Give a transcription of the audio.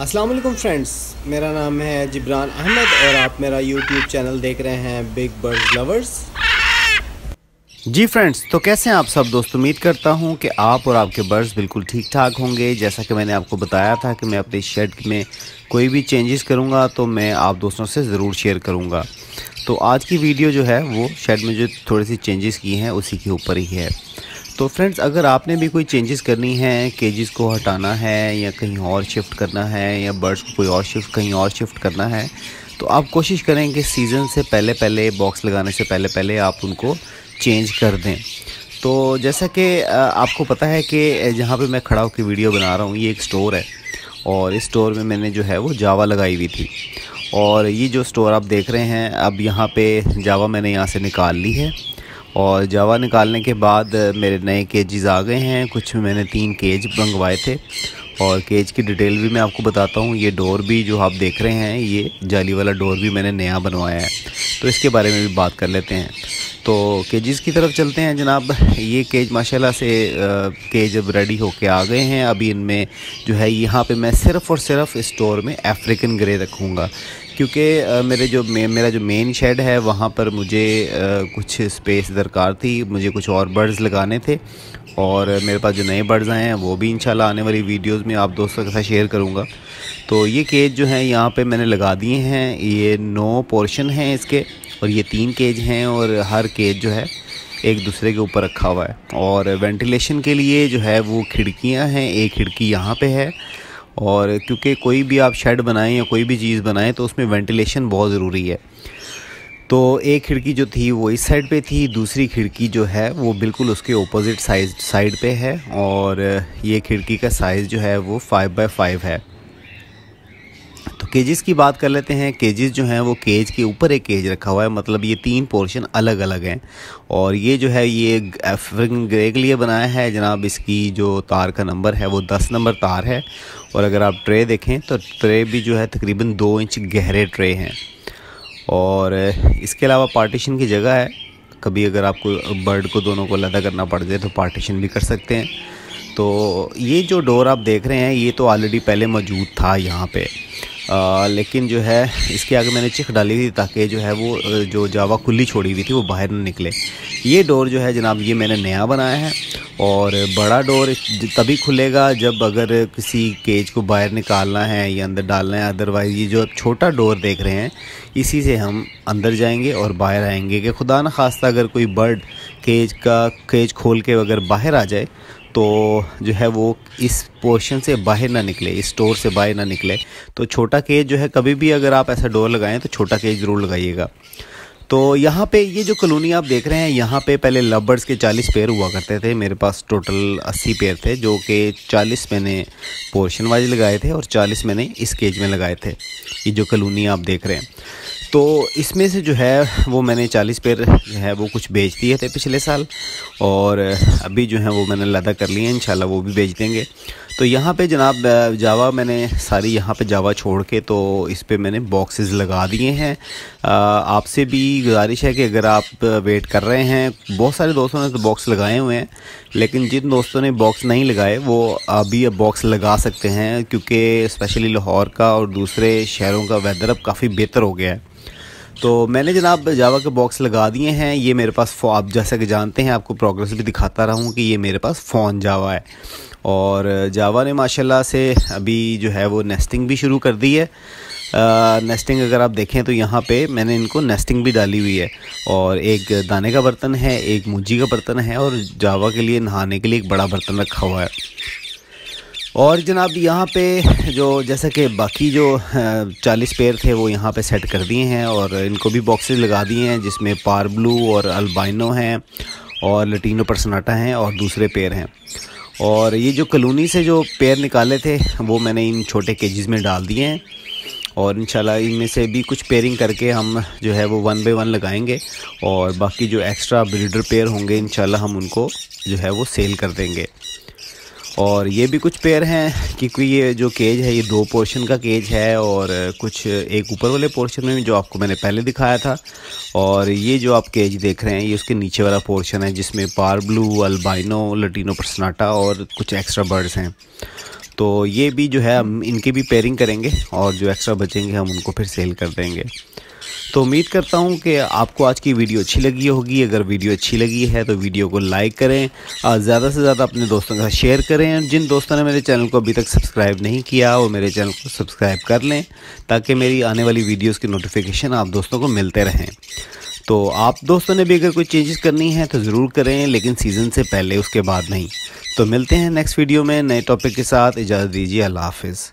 वालेकुम फ्रेंड्स, मेरा नाम है जिब्रान अहमद और आप मेरा यूट्यूब चैनल देख रहे हैं big bird lovers ji friends तो कैसे हैं आप सब दोस्त? उम्मीद करता हूँ कि आप और आपके बर्ड्स बिल्कुल ठीक ठाक होंगे। जैसा कि मैंने आपको बताया था कि मैं अपने शेड में कोई भी चेंजेस करूँगा तो मैं आप दोस्तों से ज़रूर शेयर करूँगा। तो आज की वीडियो जो है, वो शेड में जो थोड़ी सी चेंजेस की हैं, उसी के ऊपर ही है। तो फ्रेंड्स अगर आपने भी कोई चेंजेस करनी है केजेस को हटाना है, या कहीं और शिफ्ट करना है, या बर्ड्स को कोई और शिफ्ट कहीं और शिफ्ट करना है तो आप कोशिश करें कि सीज़न से पहले पहले बॉक्स लगाने से पहले पहले आप उनको चेंज कर दें। तो जैसा कि आपको पता है कि जहाँ पे मैं खड़ा होकर वीडियो बना रहा हूँ, ये एक स्टोर है। और इस स्टोर में मैंने जो है वो जावा लगाई हुई थी। और ये जो स्टोर आप देख रहे हैं, अब यहाँ पे जावा मैंने यहाँ से निकाल ली है। और जावा निकालने के बाद मेरे नए केजेस आ गए हैं। कुछ मैंने तीन केज मंगवाए थे। और केज की डिटेल भी मैं आपको बताता हूँ। ये डोर भी जो आप देख रहे हैं, ये जाली वाला डोर भी मैंने नया बनवाया है। तो इसके बारे में भी बात कर लेते हैं। तो केजेस की तरफ़ चलते हैं, जनाब। ये केज माशाल्लाह से केज अब रेडी होके आ गए हैं। अभी इनमें जो है, यहाँ पे मैं सिर्फ़ और सिर्फ़ इस स्टोर में अफ्रीकन ग्रे रखूँगा। क्योंकि मेरे जो मे, मेरा जो मेन शेड है वहाँ पर मुझे कुछ स्पेस दरकार थी मुझे कुछ और बर्ड्स लगाने थे और मेरे पास जो नए बर्ड्स आए हैं वो भी इंशाल्लाह आने वाली वीडियोस में आप दोस्तों के साथ शेयर करूँगा। तो ये केज जो है यहाँ पे मैंने लगा दिए हैं ये नौ पोर्शन हैं इसके और ये तीन केज हैं और हर केज जो है एक दूसरे के ऊपर रखा हुआ है। और वेंटिलेशन के लिए जो है वो खिड़कियाँ हैं एक खिड़की यहाँ पर है और क्योंकि कोई भी आप शेड बनाएँ या कोई भी चीज़ बनाएँ तो उसमें वेंटिलेशन बहुत ज़रूरी है। तो एक खिड़की जो थी, वो इस साइड पे थी, दूसरी खिड़की जो है, वो बिल्कुल उसके ऑपोजिट साइज़ साइड पे है और ये खिड़की का साइज़ जो है, वो फाइव बाई फाइव है। केजेस की बात कर लेते हैं। केजेस जो हैं, वो केज के ऊपर एक केज रखा हुआ है। मतलब ये तीन पोर्शन अलग अलग हैं। और ये जो है, ये एफ्रिकन ग्रे के लिए बनाया है। जनाब, इसकी जो तार का नंबर है, वो दस नंबर तार है। और अगर आप ट्रे देखें तो ट्रे भी जो है, तकरीबन दो इंच गहरे ट्रे हैं। और इसके अलावा पार्टीशन की जगह है। कभी अगर आपको बर्ड को दोनों को लदा करना पड़ जाए तो पार्टीशन भी कर सकते हैं। तो ये जो डोर आप देख रहे हैं ये तो ऑलरेडी पहले मौजूद था यहाँ पे। आ, लेकिन जो है इसके आगे मैंने चिख डाली थी ताकि जो है वो जो जावा खुली छोड़ी हुई थी वो बाहर ना निकले। ये डोर जो है जनाब ये मैंने नया बनाया है और बड़ा डोर तभी खुलेगा जब अगर किसी केज को बाहर निकालना है या अंदर डालना है। अदरवाइज़ ये जो छोटा डोर देख रहे हैं इसी से हम अंदर जाएँगे और बाहर आएँगे कि खुदा न खास्ता अगर कोई बर्ड केज का केज खोल के अगर बाहर आ जाए तो जो है वो इस पोर्शन से बाहर ना निकले, इस स्टोर से बाहर ना निकले। तो छोटा केज जो है, कभी भी अगर आप ऐसा डोर लगाएँ तो छोटा केज ज़रूर लगाइएगा। तो यहाँ पे ये जो कॉलोनी आप देख रहे हैं, यहाँ पे पहले लवर्स के 40 पेयर हुआ करते थे। मेरे पास टोटल 80 पेयर थे, जो कि 40 मैंने पोर्शन वाइज लगाए थे और 40 मैंने इस केज में लगाए थे। ये जो कॉलोनी आप देख रहे हैं। तो इसमें से जो है, वो मैंने 40 पेयर जो है, वो कुछ बेच दिए थे पिछले साल और अभी जो है, वो मैंने लदा कर लिए इन वो भी बेच देंगे। तो यहाँ पे जनाब जावा मैंने सारी यहाँ पे जावा छोड़ के तो इस पर मैंने बॉक्सेस लगा दिए हैं। आपसे भी गुजारिश है कि अगर आप वेट कर रहे हैं, बहुत सारे दोस्तों ने तो बॉक्स लगाए हुए हैं, लेकिन जिन दोस्तों ने बॉक्स नहीं लगाए, वो अभी अब बॉक्स लगा सकते हैं, क्योंकि स्पेशली लाहौर का और दूसरे शहरों का वेदर अब काफ़ी बेहतर हो गया है। तो मैंने जनाब जावा के बॉक्स लगा दिए हैं, ये मेरे पास आप जैसा कि जानते हैं, आपको प्रोग्रेस भी दिखाता रहा कि ये मेरे पास फ़ोन जावा है। और जावा ने माशाल्लाह से अभी जो है वो नेस्टिंग भी शुरू कर दी है। आ, नेस्टिंग अगर आप देखें तो यहाँ पे मैंने इनको नेस्टिंग भी डाली हुई है। और एक दाने का बर्तन है एक मुंजी का बर्तन है और जावा के लिए नहाने के लिए एक बड़ा बर्तन रखा हुआ है। और जनाब यहाँ पे जो जैसा कि बाकी जो चालीस पेयर थे वो यहाँ पे सेट कर दिए हैं और इनको भी बॉक्सेस लगा दिए हैं जिसमें पार ब्लू और अल्बाइनो हैं और लटीनो परसनाटा हैं और दूसरे पेयर हैं। और ये जो कलोनी से जो पेयर निकाले थे, वो मैंने इन छोटे केजेस में डाल दिए हैं। और इंशाल्लाह इनमें से भी कुछ पेयरिंग करके हम जो है वो वन बाई वन लगाएँगे। और बाकी जो एक्स्ट्रा ब्रीडर पेयर होंगे, इंशाल्लाह हम उनको जो है वो सेल कर देंगे। और ये भी कुछ पेयर हैं, क्योंकि ये जो केज है, ये दो पोर्शन का केज है और कुछ एक ऊपर वाले पोर्शन में जो आपको मैंने पहले दिखाया था। और ये जो आप केज देख रहे हैं, ये उसके नीचे वाला पोर्शन है, जिसमें पार ब्लू अल्बाइनो लटीनो परसनाटा और कुछ एक्स्ट्रा बर्ड्स हैं। तो ये भी जो है, हम इनकी भी पेयरिंग करेंगे और जो एक्स्ट्रा बचेंगे, हम उनको फिर सेल कर देंगे। तो उम्मीद करता हूँ कि आपको आज की वीडियो अच्छी लगी होगी। अगर वीडियो अच्छी लगी है तो वीडियो को लाइक करें, और ज़्यादा से ज़्यादा अपने दोस्तों के साथ शेयर करें। जिन दोस्तों ने मेरे चैनल को अभी तक सब्सक्राइब नहीं किया, वो मेरे चैनल को सब्सक्राइब कर लें, ताकि मेरी आने वाली वीडियोज़ की नोटिफिकेशन आप दोस्तों को मिलते रहें। तो आप दोस्तों ने भी अगर कोई चेंजेस करनी है तो ज़रूर करें, लेकिन सीज़न से पहले, उसके बाद नहीं। तो मिलते हैं नेक्स्ट वीडियो में नए टॉपिक के साथ। इजाज़त दीजिए, अल्लाह हाफिज़।